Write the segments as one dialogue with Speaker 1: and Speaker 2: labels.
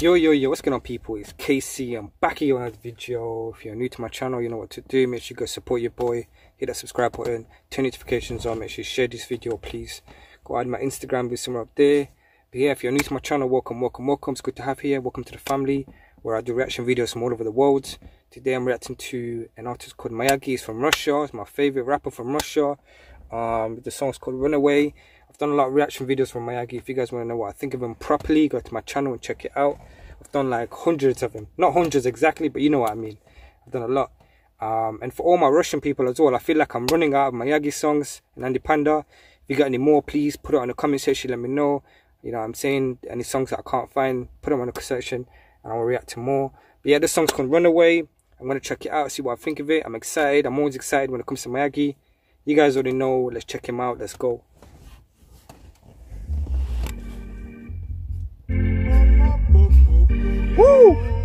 Speaker 1: Yo, yo, yo, what's going on people? It's Kasey. I'm back here on another video. If you're new to my channel, you know what to do. Make sure you go support your boy. Hit that subscribe button. Turn notifications on. Make sure you share this video, please. Go add my Instagram, be somewhere up there. But yeah, if you're new to my channel, welcome, welcome, welcome. It's good to have you here. Welcome to the family where I do reaction videos from all over the world. Today I'm reacting to an artist called Miyagi. He's from Russia. He's my favorite rapper from Russia. Um, the song's called Runaway. I've done a lot of reaction videos from Miyagi. If you guys want to know what I think of him properly, go to my channel and check it out. I've done like hundreds of them. Not hundreds exactly, but you know what I mean. I've done a lot. Um, and for all my Russian people as well, I feel like I'm running out of Miyagi songs and Andy Panda. If you got any more, please put it on the comment section. Let me know. You know I'm saying? Any songs that I can't find, put them on the section and I'll react to more. But yeah, this song's called Runaway. I'm going to check it out, see what I think of it. I'm excited. I'm always excited when it comes to Miyagi. You guys already know. Let's check him out. Let's go. Woo!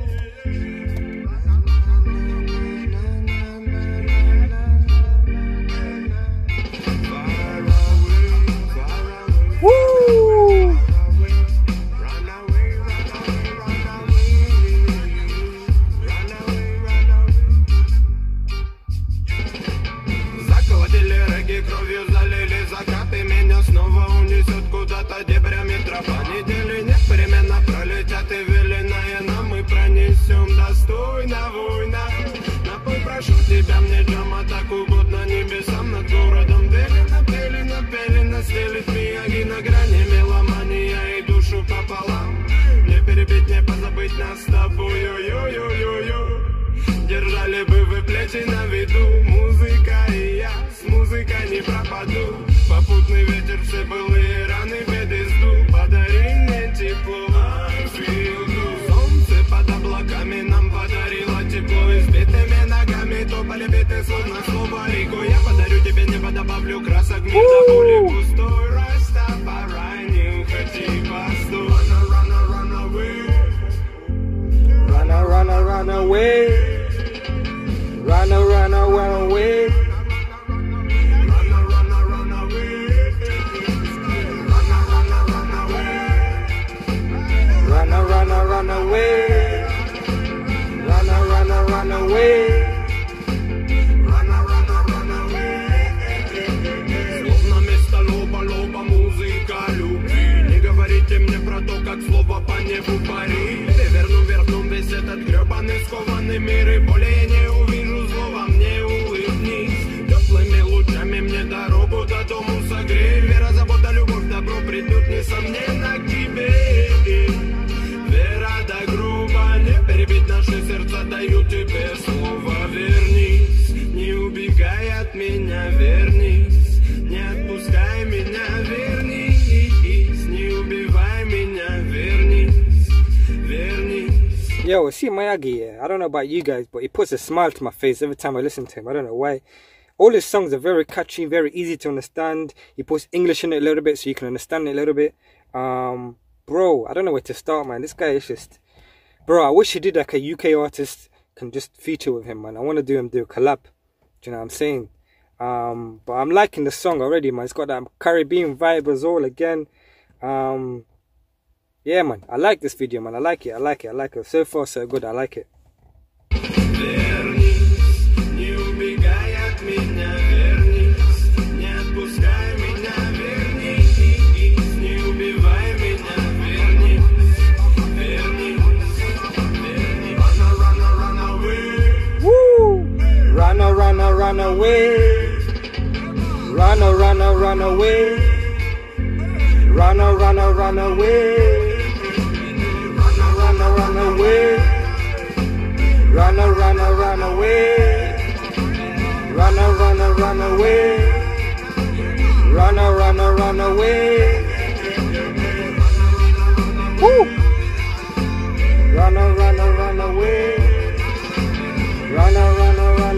Speaker 1: Woo! Yo, see Miyagi, yeah. I don't know about you guys, but he puts a smile to my face every time I listen to him. I don't know why. All his songs are very catchy, very easy to understand. He puts English in it a little bit so you can understand it a little bit. Um, bro, I don't know where to start, man. This guy is just, bro. I wish he did like a UK artist can just feature with him, man. I want to do him do a collab. Do you know what I'm saying? Um, but I'm liking the song already, man. It's got that Caribbean vibe as well again. Um, yeah, man. I like this video, man. I like it. I like it. I like it. So far, so good. I like it.
Speaker 2: run away.
Speaker 1: Run, run, run away. Run, run, run away. Run, run, away. Run, run. Run, away. Run, run, run away. Run, run, run away. Woo! Run, run, run away. Run, run, run away.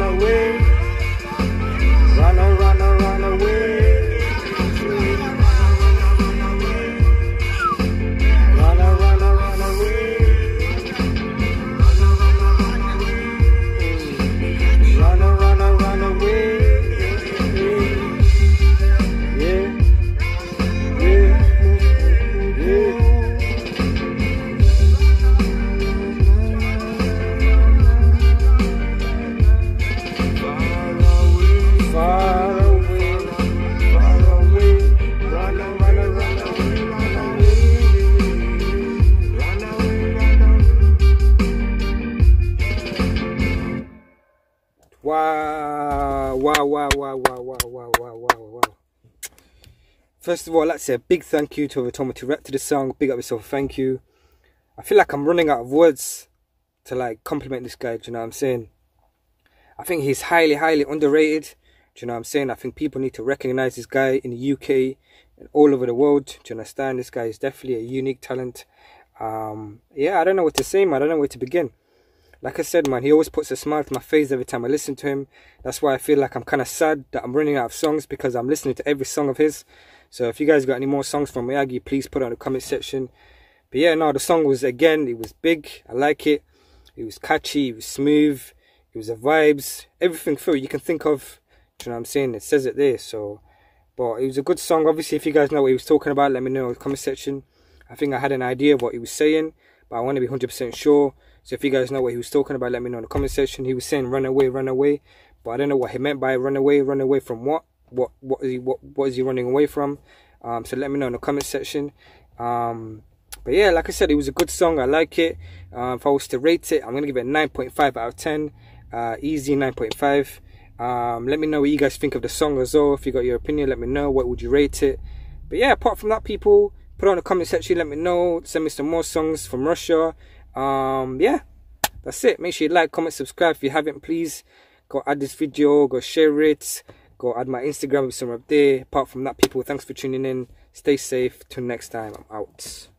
Speaker 1: Wow, wow, wow, wow, wow, wow, wow, wow, wow, wow. First of all, let's say a big thank you to told to rap to the song. Big up yourself, thank you. I feel like I'm running out of words to like compliment this guy, do you know what I'm saying? I think he's highly, highly underrated. Do you know what I'm saying? I think people need to recognize this guy in the UK and all over the world. Do you understand? This guy is definitely a unique talent. Um, yeah, I don't know what to say, man. I don't know where to begin. Like I said, man, he always puts a smile to my face every time I listen to him. That's why I feel like I'm kind of sad that I'm running out of songs because I'm listening to every song of his. So if you guys got any more songs from Miyagi, please put it in the comment section. But yeah, no, the song was again, it was big. I like it. It was catchy. It was smooth. It was the vibes. Everything through you can think of. You know what I'm saying? It says it there. So, but it was a good song. Obviously, if you guys know what he was talking about, let me know in the comment section. I think I had an idea of what he was saying, but I want to be 100% sure. So if you guys know what he was talking about, let me know in the comment section. He was saying run away, run away, but I don't know what he meant by run away, run away from what? What what is he what what is he running away from? Um, so let me know in the comment section. Um, but yeah, like I said, it was a good song. I like it. Uh, if I was to rate it, I'm gonna give it 9.5 out of 10. Uh, easy 9.5. Um, let me know what you guys think of the song as well. If you got your opinion, let me know. What would you rate it? But yeah, apart from that, people, put on the comment section. Let me know. Send me some more songs from Russia. Um, yeah, that's it. Make sure you like, comment, subscribe if you haven't. Please go add this video. Go share it. Go add my Instagram with some up there. Apart from that, people, thanks for tuning in. Stay safe. Till next time, I'm out.